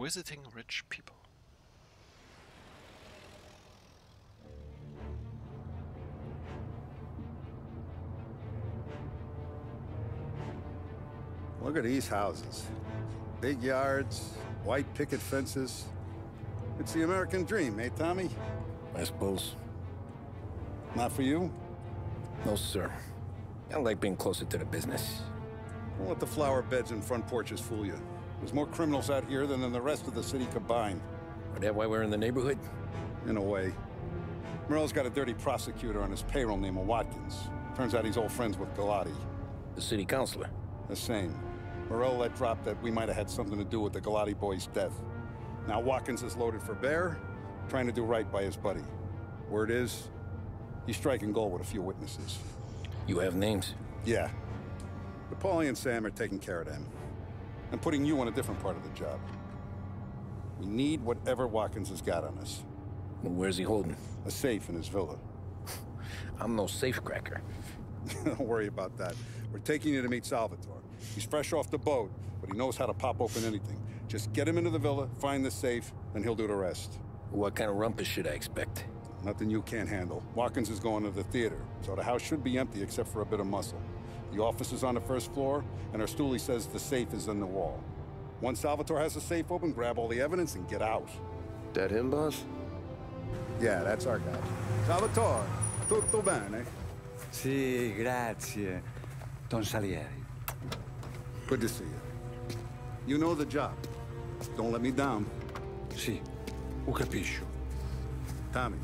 visiting rich people. Look at these houses. Big yards, white picket fences. It's the American dream, eh, Tommy? I suppose. Not for you? No, sir. I like being closer to the business. Don't let the flower beds and front porches fool you. There's more criminals out here than in the rest of the city combined. Is that why we're in the neighborhood? In a way. Morello's got a dirty prosecutor on his payroll named Watkins. Turns out he's old friends with Galati. The city councilor. The same. Morello let drop that we might have had something to do with the Galati boy's death. Now Watkins is loaded for bear, trying to do right by his buddy. Word is, he's striking gold with a few witnesses. You have names? Yeah. But Paulie and Sam are taking care of them. I'm putting you on a different part of the job. We need whatever Watkins has got on us. Well, where's he holding? A safe in his villa. I'm no safecracker. Don't worry about that. We're taking you to meet Salvatore. He's fresh off the boat, but he knows how to pop open anything. Just get him into the villa, find the safe, and he'll do the rest. What kind of rumpus should I expect? Nothing you can't handle. Watkins is going to the theater, so the house should be empty except for a bit of muscle. The office is on the first floor, and our stoolie says the safe is in the wall. Once Salvatore has the safe open, grab all the evidence and get out. That him, boss? Yeah, that's our guy. Salvatore, tutto bene? Sì, grazie, Don Salieri. Good to see you. You know the job. Don't let me down. Sì, ho capisco. Tommy,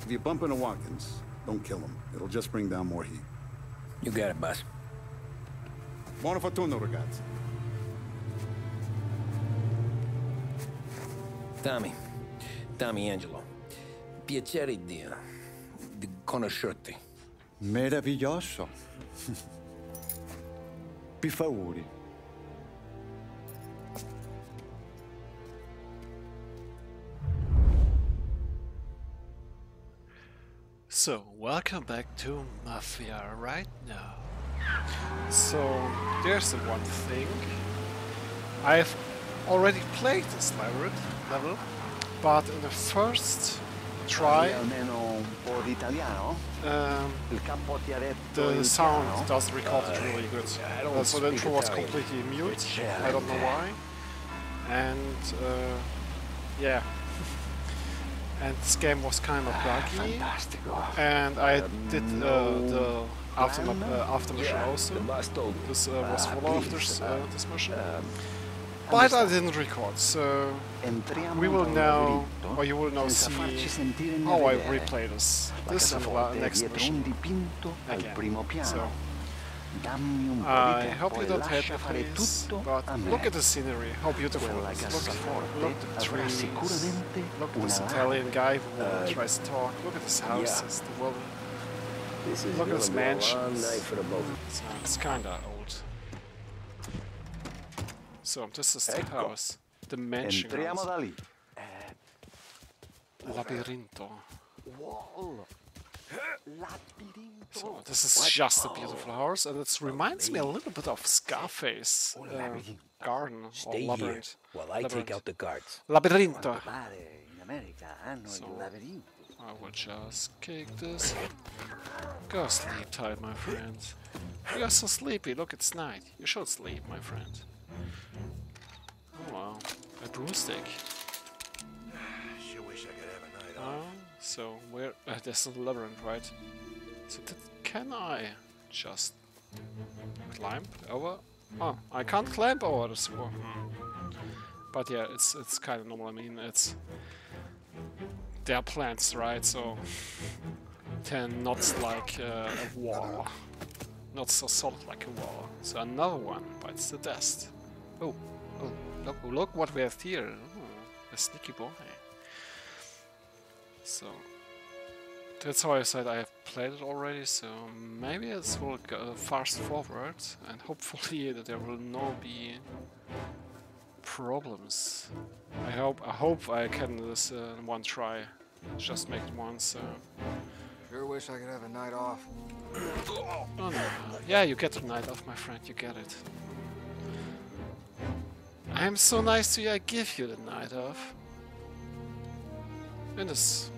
if you bump into Watkins, don't kill him. It'll just bring down more heat. You got it, boss. Buona fortuna, ragazzi. Tommy. Tommy Angelo. Piacere di... di conoscerti. Meraviglioso. Per favore. So, welcome back to Mafia right now. So, there's the one thing. I've already played this level, level but in the first try, almeno un po' di italiano? um, Il capo ti ha detto the sound doesn't record it really good. Uh, so the intro was completely mute. I don't know why. And uh, yeah. And this game was kind of buggy. And I did uh, the after plan? uh, after mission also. the boss told me. This uh, was Ah, full of this, uh, uh, this mission. Um, but I didn't record, so we will now, or you will now see how I replay this. This the next mission. un dipinto al Again. So, Dammi un po' I hope you don't hate lascia me, fare please. tutto But look at the scenery, how beautiful it is. Look, look at the trees. Look at this. Italian guy who Uh, tries to talk. Look at his houses, the woman. This is Look at this be a long mansions. night for the both. So it's kinda old. So this is the house. The mansion house. Labirinto. Wall. Labirinto. So this is just a beautiful house, and it reminds me a little bit of Scarface uh, garden or Stay here labyrinth. while I take out the guards. Labirinto. Pare in America hanno So-. I will just kick this. Go sleep tight, my friend. You're so sleepy. Look, it's night. You should sleep, my friend. Oh wow, a broomstick. Sure wish I could have a night Oh, so where? Uh, there's a labyrinth, right? So can I just climb over? Oh, I can't climb over this wall. But yeah, it's it's kind of normal. I mean, it's they are plants, right? So they're not like uh, a wall, not so solid like a wall. So another one bites the dust. Oh, oh, look, look what we have here. A sneaky boy. So that's how I said I have played it already. So maybe it will go fast forward, and hopefully that there will not be problems. I hope I hope I can this uh, in one try. Just make it once. Uh, Sure wish I could have a night off. oh no. Yeah, you get the night off, my friend. You get it. I'm so nice to you, I give you the night off. In this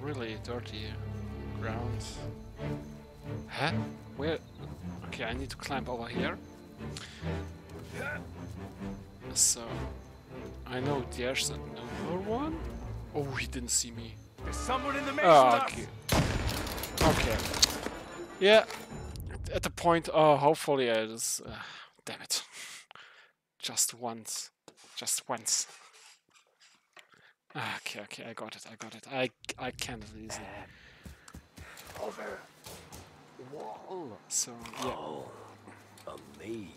really dirty ground. Huh? Where? Okay, I need to climb over here. So, I know there's another one. Oh, he didn't see me. There's someone in the Oh, okay. Okay. Yeah. At the point. Oh, hopefully it is. Uh, damn it. Just once. Just once. Ah, Okay, okay, I got it, I got it. I I can it easily. Over. Wall. So yeah. Oh, A maze.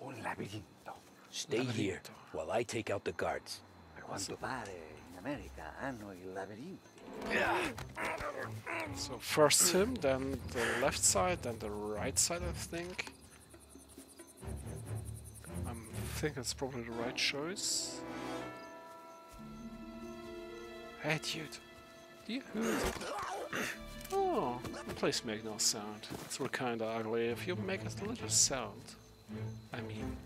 Un labirinto. Stay here while I take out the guards. A quanto pare in America hanno il labirinto. So first him, then the left side, then the right side, I think. I think it's probably the right choice. Hey, dude. Do you hear it? Oh, the place make no sound. It's really kinda ugly. If you make a little sound, I mean,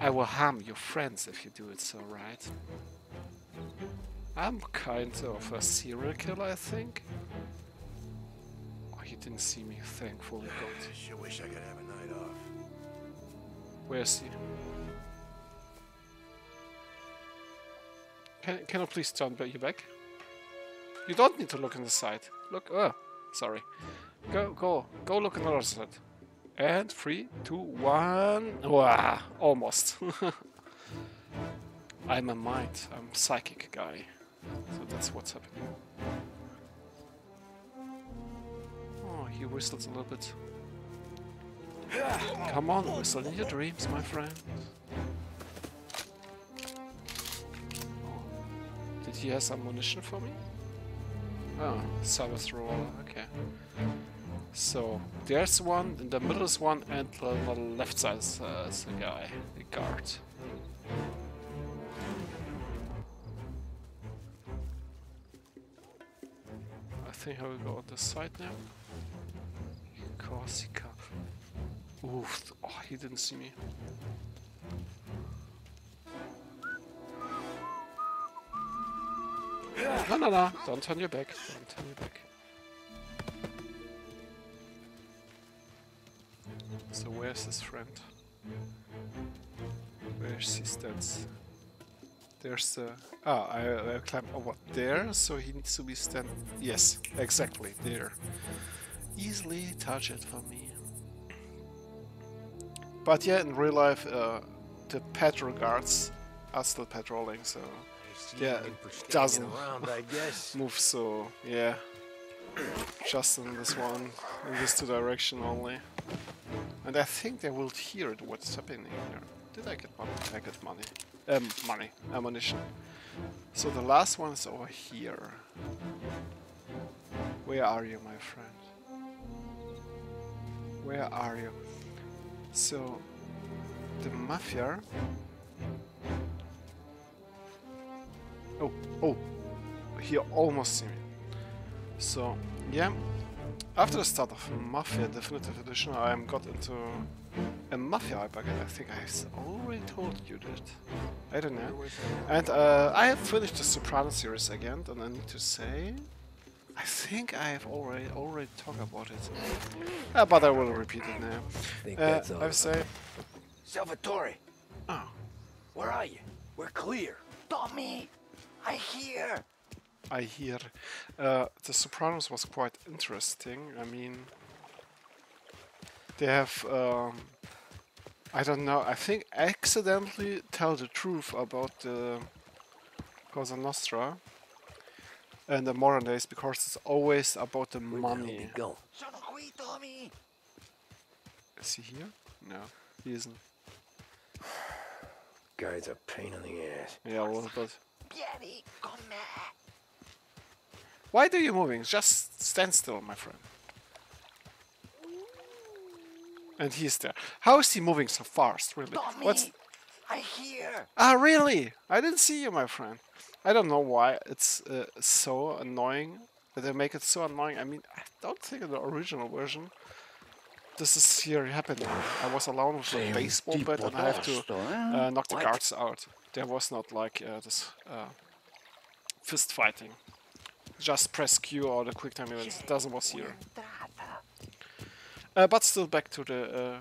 I will harm your friends if you do it so, right? I'm kind of a serial killer, I think. Oh, you didn't see me, thankfully, I God. sure wish I could have a night off. Where is he? Can, can I please turn you back? You don't need to look on the side. Look, oh, sorry. Go, go, go look on the other side. And three, two, one. Wow, almost. I'm a mind. I'm psychic guy. So that's what's happening. Oh, he whistles a little bit. Come on, whistle in your dreams, my friend. Oh. Did he have some ammunition for me? Oh, service roller, okay. So, there's one, in the middle is one, and on the left side is, uh, is a guy, a guard. I think I will go on this side now. Corsica. Oof, oh, he didn't see me. No, no, no, don't turn your back, don't turn your back. So where's his friend? Where's he stands? There's the... Ah, I, I climb over there, so he needs to be stand... Yes, exactly, there. Easily touch it for me. But yeah, in real life, uh, the patrol guards are still patrolling, so Yeah, it doesn't. around, I guess. move so yeah. Just in this one, in this two direction only. And I think they will hear it, what's happening here. Did I get money? I get money. Um, money. Ammunition. So the last one is over here. Where are you, my friend? Where are you? So, the mafia. Oh, oh, he almost see me. So, yeah. After the start of Mafia Definitive Edition, I am got into a Mafia hypergate. I think I s- already told you that. I don't know. And uh, I have finished the Soprano series again, and I need to say, I think I have already already talked about it. Uh, but I will repeat it now. think Uh, that's I all. would say, Salvatore, oh, where are you? We're clear. Tommy, I hear. I hear. Uh, the Sopranos was quite interesting. I mean, they have, um, I don't know, I think accidentally tell the truth about the Cosa Nostra in the modern days because it's always about the Where did money. he go? Sono qui, Tommy. Is he here? No, he isn't. Guy's a pain in the ass. Yeah, a little bit. Vieni con me. Why do you moving? Just stand still, my friend. And he's there. How is he moving so fast, really? Tommy, What's I hear. Ah, really? I didn't see you, my friend. I don't know why it's uh, so annoying they make it so annoying. I mean, I don't think in the original version this is here happening. I was alone with a baseball bat and I have to eh? uh, knock the guards out. There was not like uh, this uh, fist fighting. Just press Q or the quick time events. It doesn't was here. Uh, but still back to the uh,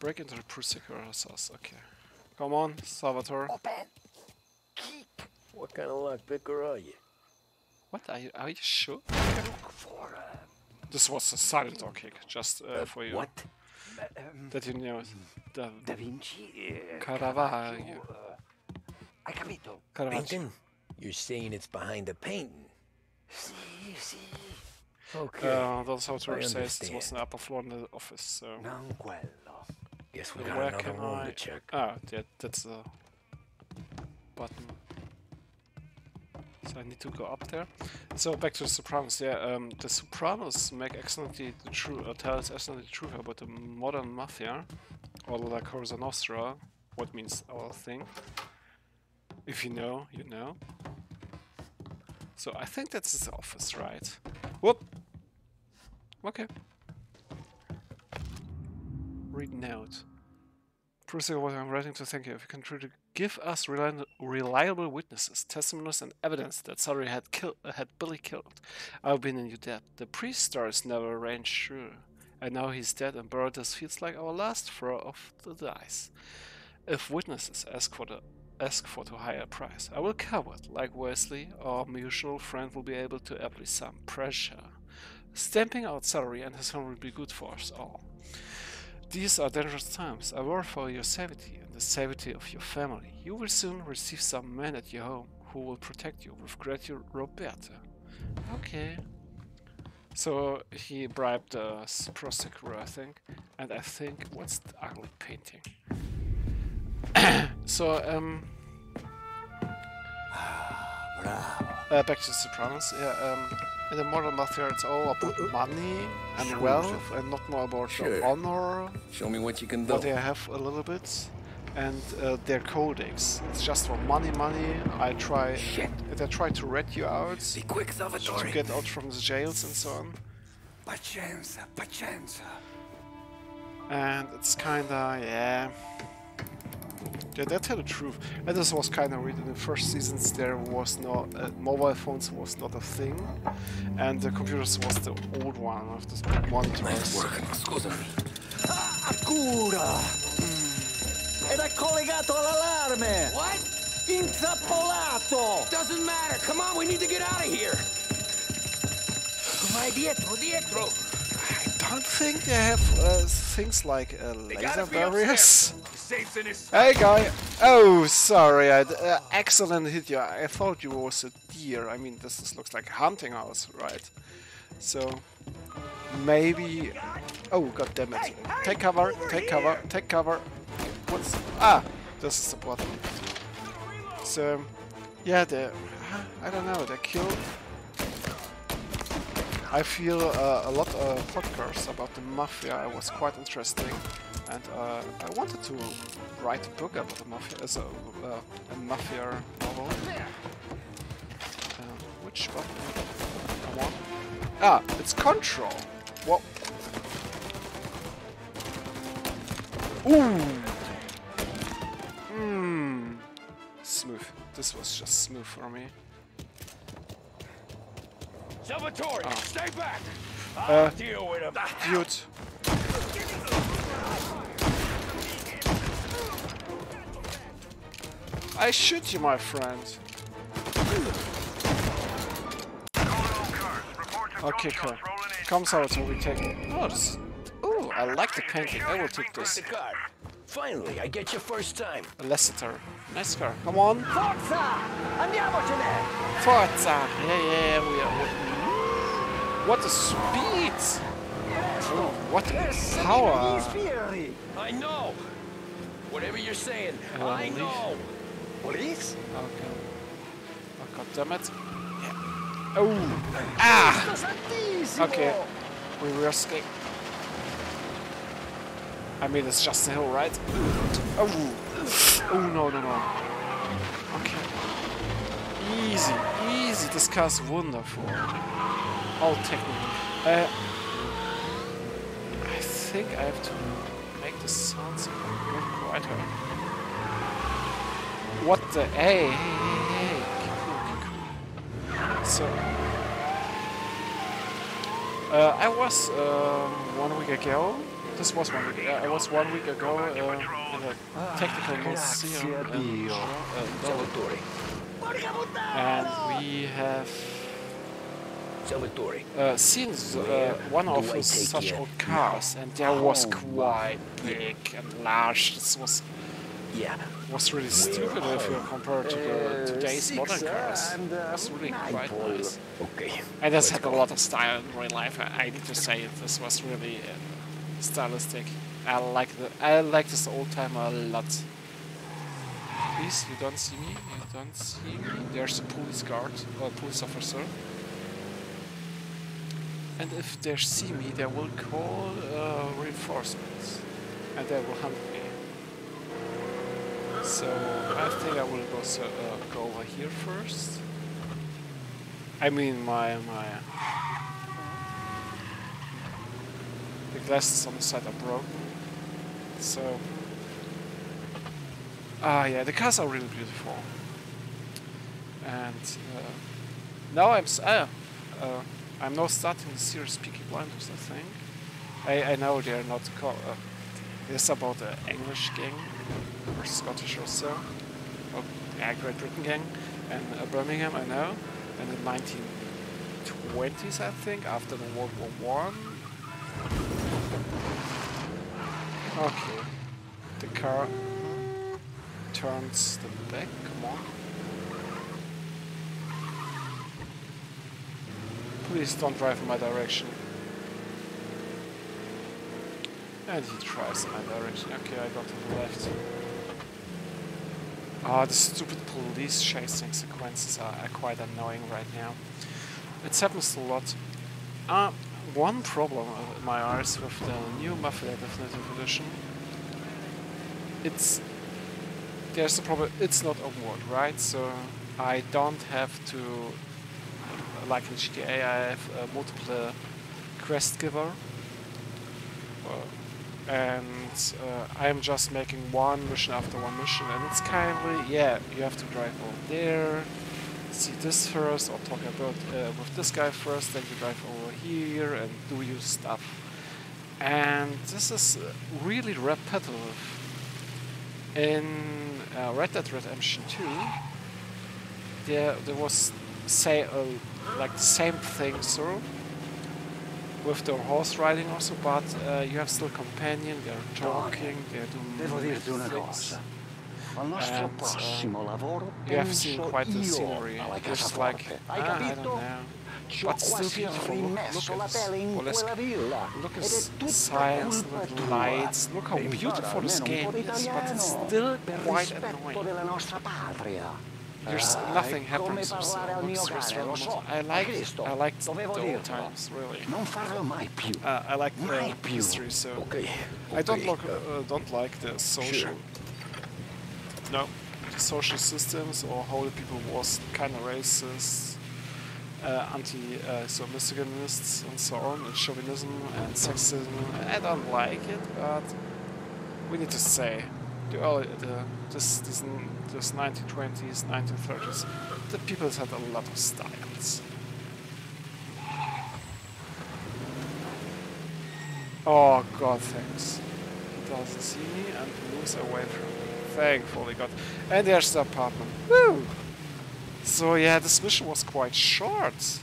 break into the Prosecutors house. Okay. Come on, Salvatore. What kind of lockpicker are you? What are you? Are you sure? For, uh, This was a silent door kick, just uh, for you. what? That you know. The Da Vinci? eh, Caravaggio. uh, hai capito? Caravaggio. Painting? You're saying it's behind the painting? Sì, sì. Okay. Uh, the Salvatore I says it was understand. an upper floor in the office. So Non quello. Guess we uh, got where another can room I? to check. Ah, yeah, that's the button. So I need to go up there. So back to the Sopranos. Yeah, um, the Sopranos make excellently the truth, uh, tell us excellently the truth about the modern mafia, or la Cosa Nostra, what means our thing. If you know, you know. So I think that's his office, right? Whoop. Okay. Read note. Prosecutor, what I'm writing to thank you. If you can to give us reliable witnesses, testimonies, and evidence that Sari had killed, had Billy killed, I've been in your debt. The priest stars never arranged true, and now he's dead and. This feels like our last throw of the dice. If witnesses ask for the ask for too high a price, I will cover it. Like Wesley, our mutual friend will be able to apply some pressure. Stamping out Salieri and his home will be good for us all. These are dangerous times. I worry for your safety the safety of your family. You will soon receive some men at your home who will protect you. With gratitude, Roberta. Okay. So he bribed the s- prosecutor, I think. And I think, what's the ugly painting? so, um, uh, back to the Sopranos. Yeah, um, in the modern mafia, it's all about money and wealth, and not more about Sure. honor. Show me what you can do. What they have a little bit, and uh, their codex. It's just for money, money. I try. Shit. They try to rat you out Be quick, to get out from the jails and so on. And it's kinda yeah. Yeah, they tell the truth. And this was kinda weird. In the first seasons, there was no uh, mobile phones was not a thing, and the computers was the old one of the big monitors. Nice work. Scusami. Cura! Ed è collegato all'allarme! What? Intrappolato! Doesn't matter. Come on, we need to get out of here. Vai dietro, dietro. I don't think they have uh, things like uh, laser barriers. Safe's in his Hey guy! Oh, sorry, I uh, accidentally hit you. I thought you was a deer. I mean, this is, looks like a hunting house, right? So maybe. Oh, god damn it! Take cover! Take cover! Take cover! What's ah? This is the bottom. So yeah, they. I don't know. They killed. I feel uh, a lot of podcasts about the mafia It was quite interesting, and uh, I wanted to write a book about the mafia as a, uh, a mafia novel. Uh, which button? Come on. Ah, it's control. What? Ooh. This was just smooth for me. Salvatore, stay back. Uh, Deal with him. Dude. I shoot you, my friend. Okay, cool. Comes out, so we take. it. Oh, this. Ooh, I like the painting. I will take this. Finally, I get your first time. A Lassiter. Nice car. Come on. Forza! Andiamocene! Forza! Yeah, yeah, we are. What a speed! Oh, what a Gli power! I know. Whatever you're saying, Uh, I leave. know. Police? Okay. Oh, god damn it. Yeah. Oh! Ah! Okay. We will escape. I mean, it's just a hill, right? Oh! Oh, no, no, no. Okay. Easy, easy. This car's wonderful. All technical. Uh, I think I have to make the sounds a bit quieter. What the? Hey, hey, hey, hey. Cool, cool. So, uh, I was um, one week ago. This was one week. Uh, I was one week ago uh, in a technical museum in, uh, Salvatore. and we have uh, seen uh, one of do I those take such old cars, and there was quite big and large. This was Yeah. was really stupid if you compare to the today's modern cars. and, It was really quite nice. Okay. And this had a lot of style in real life. I, I need to say. This was really uh, stylistic. I like the I like this old timer a lot. Please, you don't see me. You don't see me. There's a police guard or police officer. And if they see me, they will call uh, reinforcements, and they will hunt me. So I think I will go so, uh, go over here first. I mean my my the glasses on the side are broken. So ah yeah, the cars are really beautiful. And uh, now I'm ah, uh, I'm now starting the series Peaky Blinders. I think I I know they're not co- uh, it's about the English gang or Scottish or so. Oh, yeah, Great Britain gang and uh, Birmingham. I know. And in 1920s, I think, after the World War One. Okay, the car turns the back. Come on. Please don't drive in my direction. And he drives in my direction. Okay, I got to the left. Ah, the stupid police chasing sequences are, are quite annoying right now. It happens a lot. Uh, one problem in my eyes with the new Mafia Definitive Edition, it's there's a problem. It's not open world, right? So I don't have to, like in GTA, I have a multiple quest giver, uh, and uh, I'm just making one mission after one mission, and it's kind of yeah, you have to drive over there, see this first, or talk about uh, with this guy first, then you drive over here and do your stuff, and this is uh, really repetitive. In uh, Red Dead Redemption 2, there there was say uh, like the same thing sort with the horse riding also, but uh, you have still companion. They're talking. They're doing And, uh, lavoro You have seen quite the scenery. Just like ah, I don't know. But still beautiful. Look, look at pelle in Polesky. quella villa. Look at Ed è tutta science, look at lights, look how E beautiful this almeno un po' game is, but it's still quite annoying. della nostra patria. There's Ah, nothing è come happens with parlare al the mio looks cane, lo restaurant. so. I like I liked the old times really. Non farlo mai più. Uh, I like the history, so Okay. I don't okay, like uh, uh, don't like the social. No the social systems or how the people was kind of racist, uh, anti uh, so misogynists and so on, and chauvinism and sexism. I don't like it, but we need to say the early the this this this 1920s 1930s the people had a lot of styles. Oh God, thanks. He doesn't see me and moves away from me. Thankfully God. And there's the apartment. Woo! So yeah, this mission was quite short.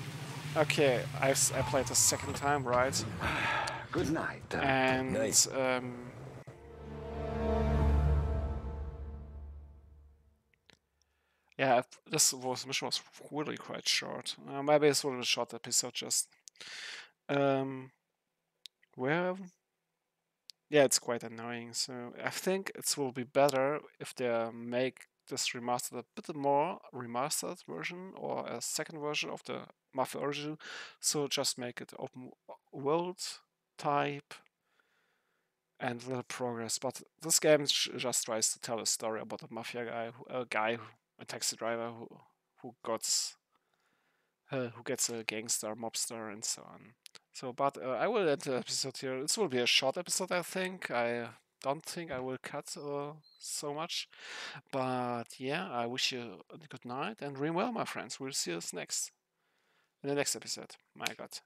Okay, i I played the second time, right? Good night. And Nice. um, yeah, this was mission was really quite short. Uh, maybe it's a little short episode just. Um, where? Yeah, it's quite annoying. So I think it will be better if they make this remastered a bit more remastered version or a second version of the Mafia original. So just make it open world type and little progress. But this game just tries to tell a story about a mafia guy, a guy, a taxi driver who who gets uh, who gets a gangster, mobster, and so on. So, but uh, I will end the episode here. This will be a short episode, I think. I don't think I will cut uh, so much. But yeah, I wish you a good night and dream well, my friends. We'll see us next in the next episode. My God.